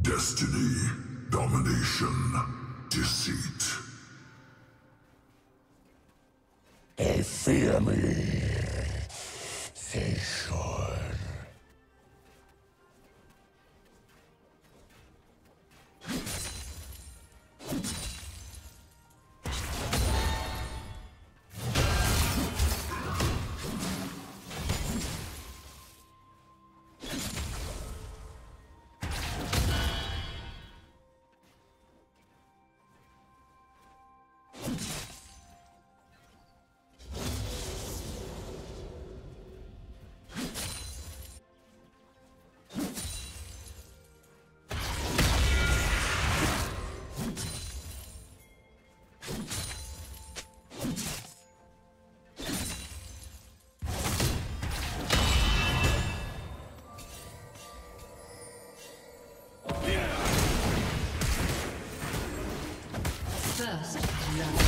Destiny, domination, deceit. They fear me. They should. First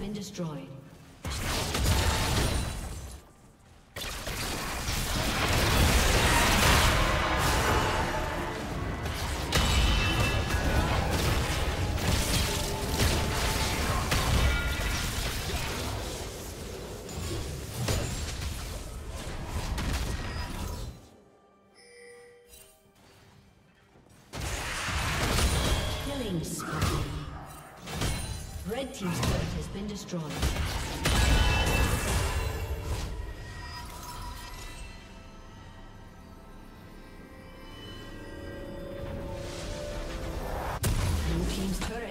Been destroyed. Destroyed.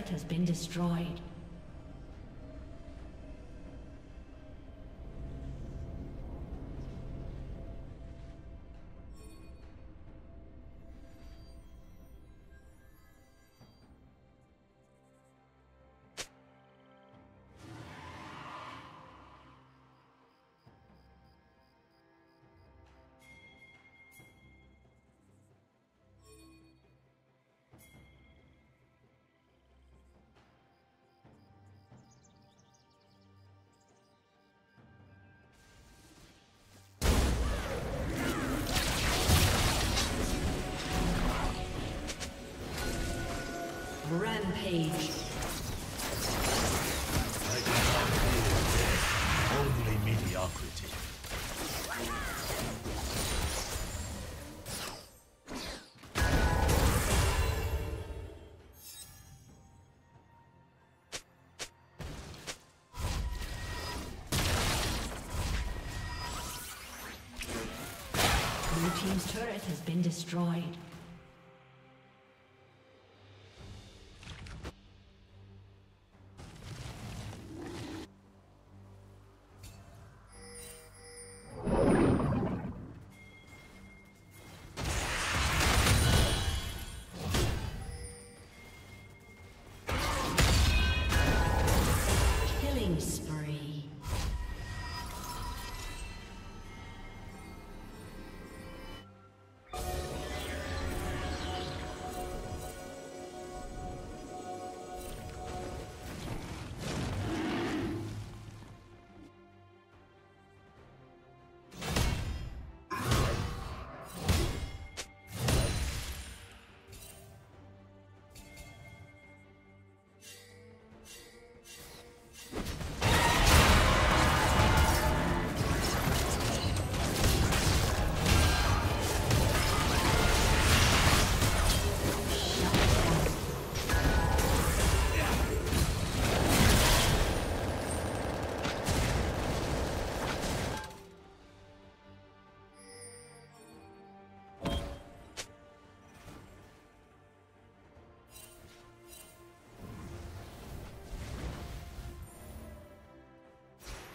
Has been destroyed. Mediocrity. Blue team's turret has been destroyed.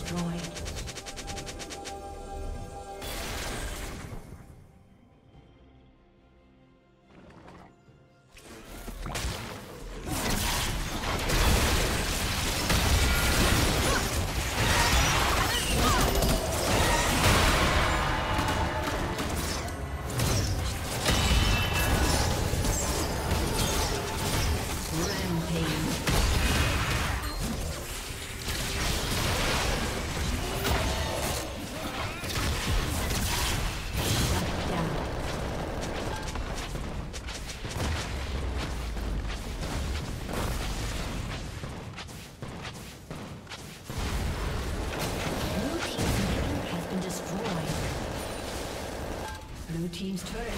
destroyed. Team's turret